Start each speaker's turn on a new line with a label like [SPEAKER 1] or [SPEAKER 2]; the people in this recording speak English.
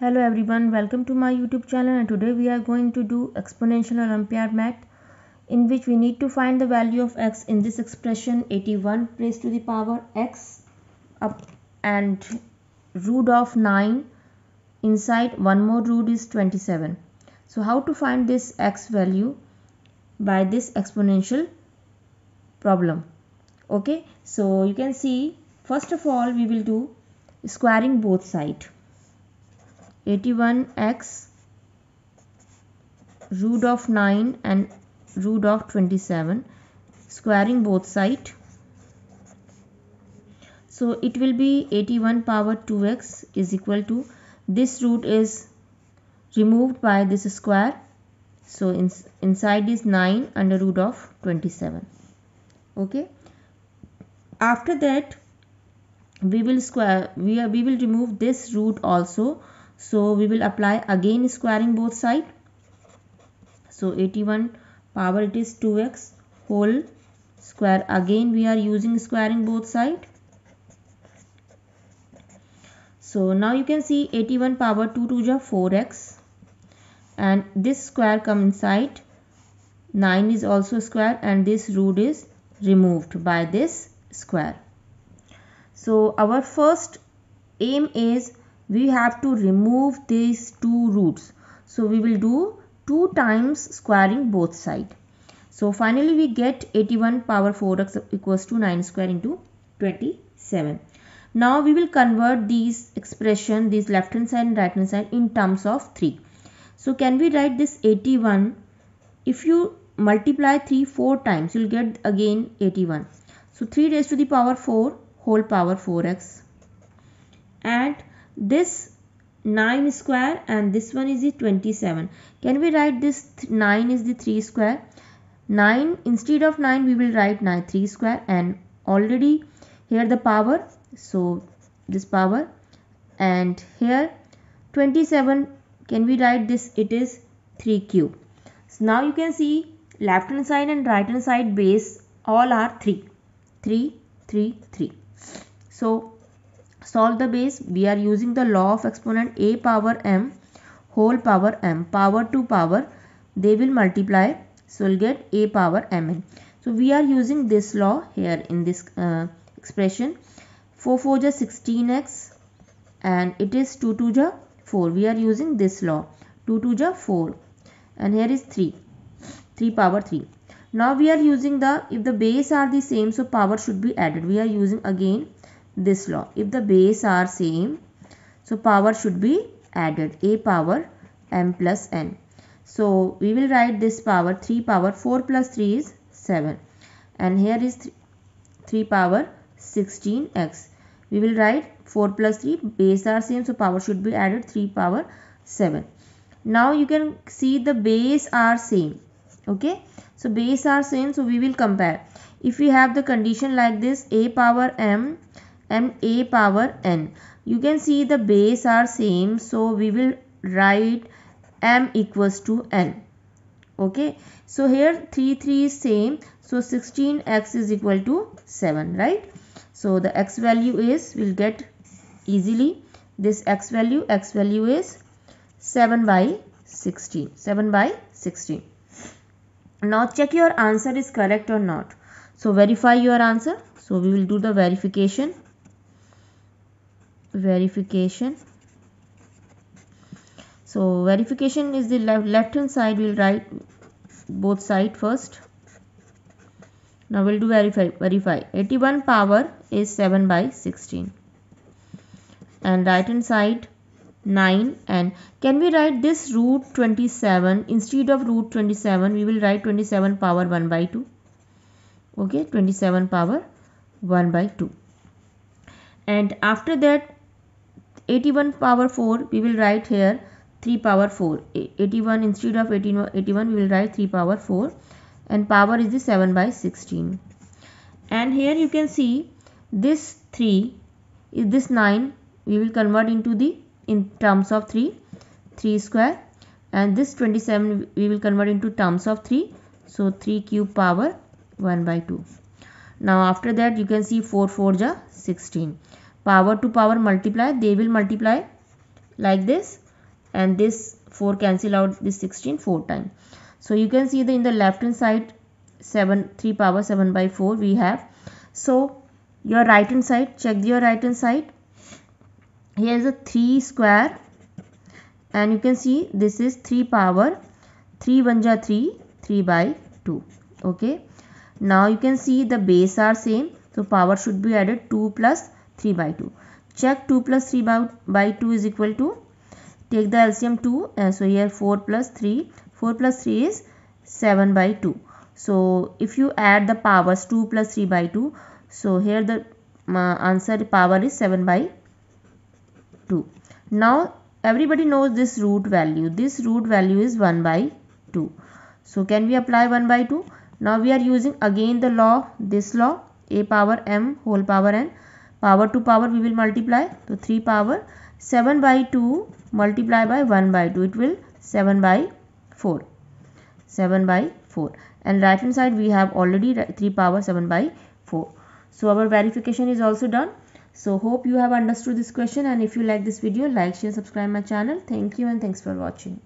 [SPEAKER 1] Hello everyone, welcome to my YouTube channel and today we are going to do exponential Olympiad math in which we need to find the value of x in this expression 81 raised to the power x up and root of 9 inside one more root is 27. So how to find this x value by this exponential problem. Okay, so you can see first of all we will do squaring both sides 81x root of 9 and root of 27 squaring both side. So it will be 81 power 2x is equal to this root is removed by this square. So in, inside is 9 under root of 27 okay? After that we will square we, are, we will remove this root also so we will apply again squaring both side. So 81 power it is 2x whole square again we are using squaring both side. So now you can see 81 power 2 to the 4x and this square come inside 9 is also square and this root is removed by this square. So our first aim is we have to remove these two roots. So we will do 2 times squaring both side. So finally we get 81 power 4x equals to 9 square into 27. Now we will convert these expression, these left hand side and right hand side in terms of 3. So can we write this 81? If you multiply 3 4 times, you will get again 81. So 3 raised to the power 4 whole power 4x. This 9 square and this one is the 27 can we write this 9 is the 3 square? 9 instead of 9 we will write 9 3 square. And already here the power so this power. And here 27 can we write this? It is 3 cube. So now you can see left hand side and right hand side base all are 3 3 3 3 so solve the base. We are using the law of exponent a power m whole power m. Power to power they will multiply. So we'll get a power mn so we are using this law here in this uh, expression. 4 4 is 16x and it is 2 2 ja 4 we are using this law. 2 2 ja 4 and here is 3 3 power 3 now we are using the if the base are the same so power should be added. We are using again this law. If the base are same, so power should be added a power m plus n. So we will write this power 3 power 4 plus 3 is 7 and here is 3, 3 power 16x. We will write 4 plus 3 base are same so power should be added 3 power 7. Now you can see the base are same okay. So base are same so we will compare. If we have the condition like this a power m m a power n. You can see the base are same so we will write m equals to n. Okay. So here 3 3 is same so 16x is equal to 7 right. So the x value is we'll get easily this x value x value is 7 by 16 7 by 16 now check your answer is correct or not so verify your answer so we will do the verification verification. So verification is the left, left hand side we'll write both side first. Now we'll do verify verify. 81 power is 7 by 16 and right hand side 9 and can we write this root 27 instead of root 27 we will write 27 power 1 by 2 okay 27 power 1 by 2 and after that 81 power 4 we will write here 3 power 4 81 instead of 81 we will write 3 power 4 and power is the 7 by 16 and here you can see this 3 is this 9 we will convert into the in terms of 3 3 square. And this 27 we will convert into terms of 3 so 3 cube power 1 by 2 now after that you can see 4 4 ja 16 power to power multiply they will multiply like this and this 4 cancel out this 16 4 times so you can see that in the left hand side 7 3 power 7 by 4 we have. So your right hand side check your right hand side. Here is a 3 square and you can see this is 3 power 3 1 ja 3 3 by 2 okay? Now you can see the base are same so power should be added 2 plus 3 by 2 check 2 plus 3 by, by 2 is equal to take the LCM 2 and so here 4 plus 3 4 plus 3 is 7 by 2 so if you add the powers 2 plus 3 by 2 so here the uh, answer power is 7 by 2 now everybody knows this root value. This root value is 1 by 2 so can we apply 1 by 2 now we are using again the law this law a power m whole power n power to power we will multiply. So 3 power 7 by 2 multiply by 1 by 2 it will 7 by 4 7 by 4 and right hand side we have already 3 power 7 by 4 so our verification is also done. So hope you have understood this question. And if you like this video like share subscribe my channel. Thank you and thanks for watching